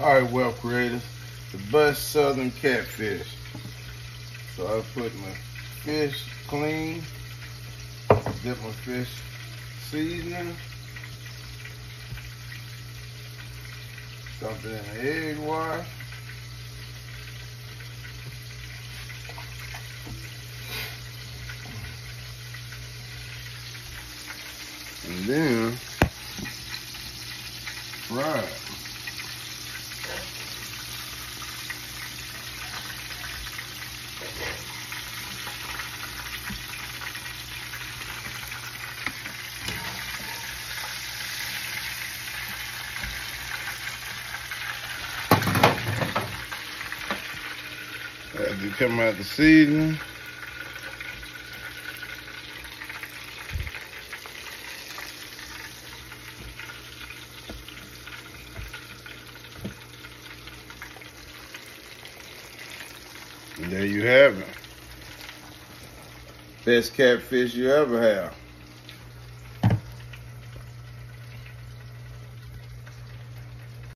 All right, well, creators, the best southern catfish. So I put my fish clean, dip my fish seasoning, it in the egg wash. And then fry As you come out the seasoning. There you have it. Best catfish you ever have.